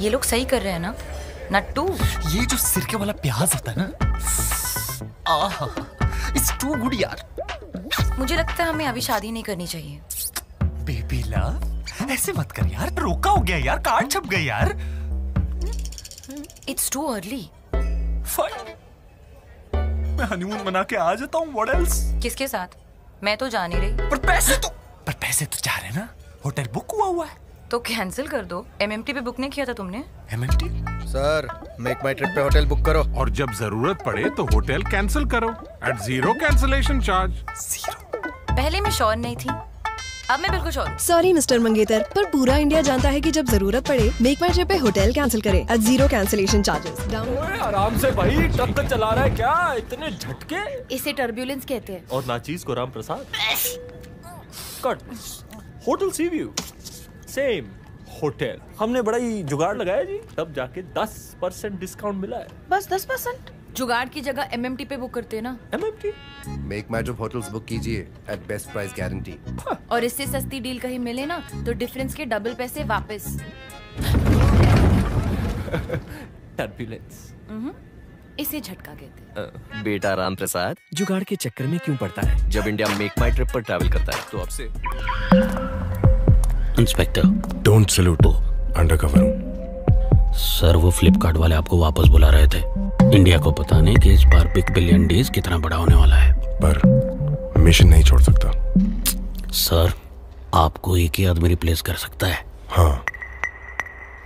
ये लोग सही कर रहे हैं ना? नट्टू। ये जो सिरके वाला प्याज होता है ना? आहा इट्स टू गुड यार। मुझे लगता है हमें अभी शादी नहीं करनी चाहिए। बेबी लव ऐसे मत कर यार। रोका हो गया यार कार्ड छप गए यार। इट्स टू अर्ली फाइन मैं हनीमून मना के आ जाता हूँ व्हाट एल्स किसके साथ? मैं तो जा नहीं रही। पर पैसे तो पर पैसे तो जा रहे हैं ना। होटल बुक हुआ हुआ है। तो कैंसिल कर दो। एमएमटी पे बुक नहीं किया था तुमने? MMT sir Make My Trip पे होटल बुक करो। और जब ज़रूरत पड़े तो होटल कैंसिल करो। At zero cancellation charge zero पहले मैं श्योर नहीं थी। अब मैं बिल्कुल श्योर सॉरी मिस्टर मंगेतर पर पूरा इंडिया जानता है कि जब ज़रूरत पड़े मेक माई ट्रिप पे होटल कैंसिल करें। एट ज़ीरो कैंसिलेशन चार्जेस आराम से भाई ट्रक चला रहा है क्या? इतने झटके? इसे टर्ब्यूलेंस कहते हैं। और नाचीज को Ram Prasad cut hotel sea view same hotel हमने बड़ा ही जुगाड़ लगाया जी। तब जाके 10 परसेंट डिस्काउंट मिला है। बस दस परसेंट? जुगाड़ की जगह एमएमटी पे बुक करते हैं ना। MMT Make My Trip hotels book कीजिए एट बेस्ट प्राइस गारंटी और इससे सस्ती डील कहीं मिले ना तो डिफरेंस के डबल पैसे वापस। टर्बुलेंस इसे झटका कहते हैं। बेटा राम प्रसाद जुगाड़ के चक्कर में क्यों पड़ता है? जब इंडिया मेक माई ट्रिप पर ट्रैवल करता है तो अब से inspector don't salute undercover हूँ सर वो फ्लिपकार्ट वाले आपको वापस बुला रहे थे। इंडिया को पता नहीं कि इस बार बिग बिलियन डेज़ कितना बड़ा होने वाला है। पर मिशन नहीं छोड़ सकता। सर आपको एक ही आदमी रिप्लेस कर सकता है। हाँ।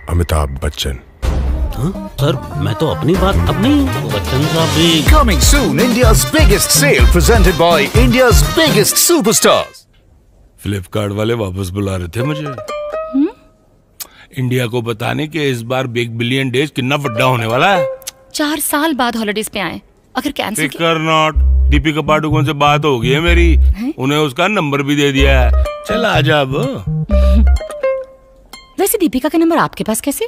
अमिताभ बच्चन। हाँ? सर मैं तो अपनी बात अपनी बच्चन साहब भी Coming soon, India's biggest sale presented by India's biggest superstars. Flipkart वाले वापस बुला रहे थे मुझे। इंडिया को बताने कि इस बार बिग बिलियन डेज़ कितना बड़ा होने वाला है। चार साल बाद हॉलिडेज पे आए। अगर कैंसिल नॉट दीपिका पाडुकोन से बात हो गई है मेरी। उन्हें उसका नंबर भी दे दिया है। चल आ जा अब। वैसे दीपिका का नंबर आपके पास कैसे?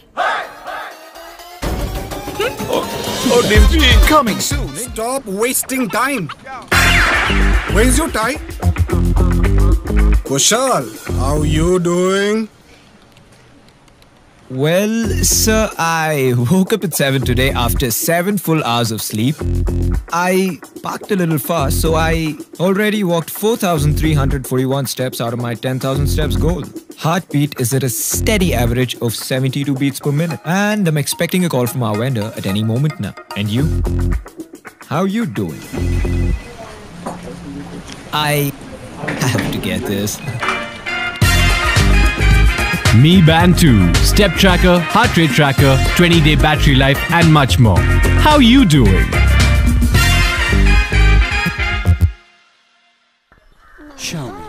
ओ Dimpy Coming soon. Stop wasting time. Where's your tie? Kushal, how you doing? Well, sir, I woke up at 7 today after 7 full hours of sleep. I parked a little fast, so I already walked 4,341 steps out of my 10,000 steps goal. Heartbeat is at a steady average of 72 beats per minute, and I'm expecting a call from our vendor at any moment now. And you? How you doing? I I have to get this. Mi Band 2, step tracker, heart rate tracker, 20 day battery life, and much more. How you doing? Show me.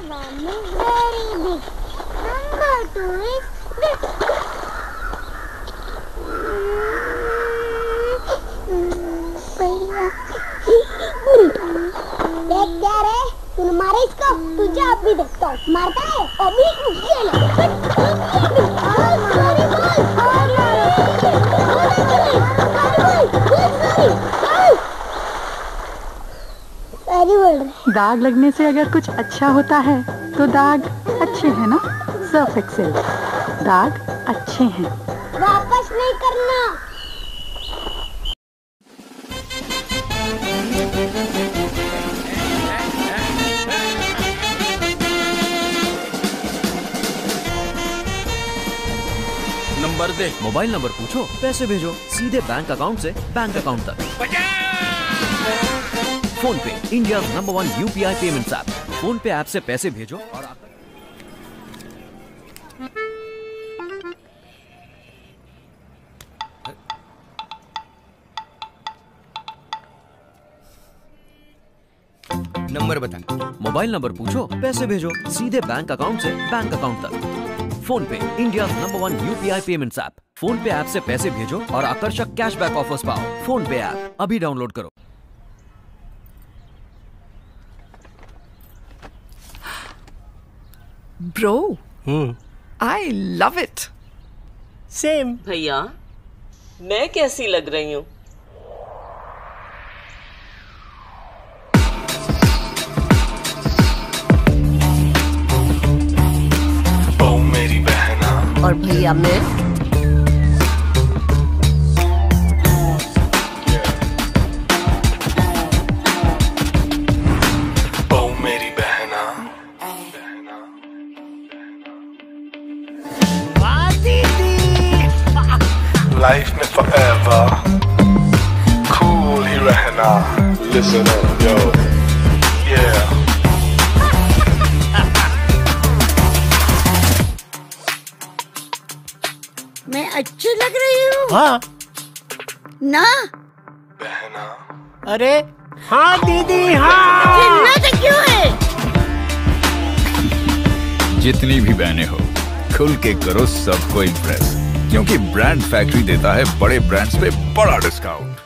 Let's get it. तूने मारा इसको? तुझे अब भी देखता हूँ। मारता है? अभी ये ले रहे दाग लगने से अगर कुछ अच्छा होता है तो दाग अच्छे हैं ना? सर्फ एक्सेल दाग अच्छे हैं। वापस नहीं करना। नंबर दे। मोबाइल नंबर पूछो पैसे भेजो सीधे बैंक अकाउंट से बैंक अकाउंट तक। PhonePe India number one UPI payment app. PhonePe app से पैसे भेजो और आप नंबर बता मोबाइल नंबर पूछो पैसे भेजो सीधे बैंक अकाउंट से बैंक अकाउंट तक। PhonePe India number one UPI payment app PhonePe app से पैसे भेजो और आकर्षक कैशबैक ऑफर्स पाओ। फ़ोन पे ऐप अभी डाउनलोड करो। Bro I love it same भैया मैं कैसी लग रही हूँ? और भैया मैं Life me forever cool ही रहना listen up yo मैं अच्छी लग रही हूँ। हाँ। ना? अरे हाँ दीदी हाँ। चिल्लाते क्यों है? जितनी भी बहने हो खुल के करो सबको इम्प्रेस क्योंकि ब्रांड फैक्ट्री देता है बड़े ब्रांड्स पे बड़ा डिस्काउंट